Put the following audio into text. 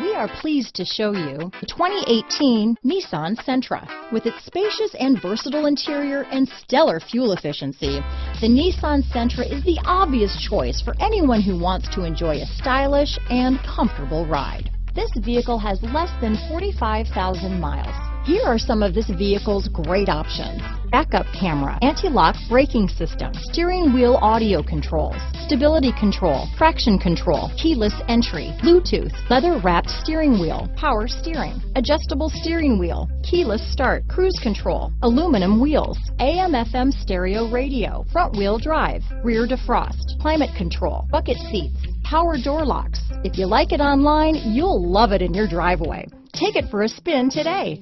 We are pleased to show you the 2018 Nissan Sentra. With its spacious and versatile interior and stellar fuel efficiency, the Nissan Sentra is the obvious choice for anyone who wants to enjoy a stylish and comfortable ride. This vehicle has less than 45,000 miles. Here are some of this vehicle's great options. Backup camera, anti-lock braking system, steering wheel audio controls, stability control, traction control, keyless entry, Bluetooth, leather wrapped steering wheel, power steering, adjustable steering wheel, keyless start, cruise control, aluminum wheels, AM FM stereo radio, front wheel drive, rear defrost, climate control, bucket seats, power door locks. If you like it online, you'll love it in your driveway. Take it for a spin today.